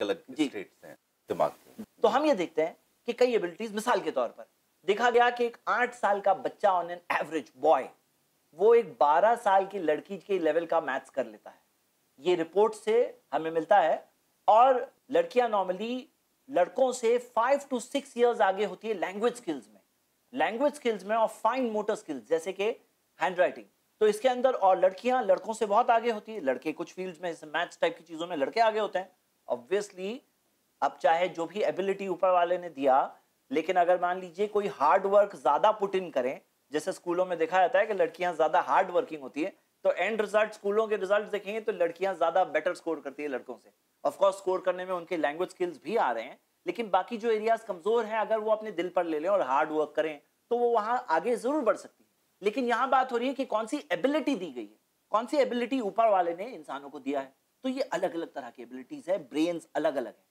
अलग। स्टेट्स हैं दिमाग के। तो हम ये देखते हैं कि कई एबिलिटीज मिसाल के तौर पर देखा गया कि एक आठ साल का बच्चा ऑन एन एवरेज बॉय वो एक बारह साल की लड़की के लेवल का मैथ्स कर लेता है। ये रिपोर्ट से हमें मिलता है और लड़कियाँ नॉर्मली लड़कों से फाइव टू सिक्स इयर्स आगे होती है लैंग्वेज स्किल्स में। लैंग्वेज स्किल्स में और फाइन मोटर स्किल्स जैसे कि हैंड राइटिंग तो इसके अंदर और लड़कियाँ लड़कों से बहुत आगे होती है लड़के कुछ फील्ड्स में मैथ्स टाइप की चीज़ों में लड़के आगे होते हैं। ऑब्वियसली अब चाहे जो भी एबिलिटी ऊपर वाले ने दिया, लेकिन अगर मान लीजिए कोई हार्ड वर्क ज़्यादा पुट इन करें, जैसे स्कूलों में देखा जाता है कि लड़कियाँ ज़्यादा हार्ड वर्किंग होती है तो एंड रिज़ल्ट स्कूलों के रिज़ल्ट देखेंगे तो लड़कियाँ ज़्यादा बेटर स्कोर करती है लड़कों से। ऑफ़ कोर्स स्कोर करने में उनके लैंग्वेज स्किल्स भी आ रहे हैं, लेकिन बाकी जो एरियाज़ कमज़ोर हैं, अगर वो अपने दिल पर ले लें और हार्ड वर्क करें तो वो वहाँ आगे ज़रूर बढ़ सकती है। लेकिन यहाँ बात हो रही है कि कौन सी एबिलिटी दी गई है? कौन सी एबिलिटी ऊपर वाले ने इंसानों को दिया है? तो ये अलग अलग तरह की एबिलिटीज है ब्रेन्स अलग अलग है।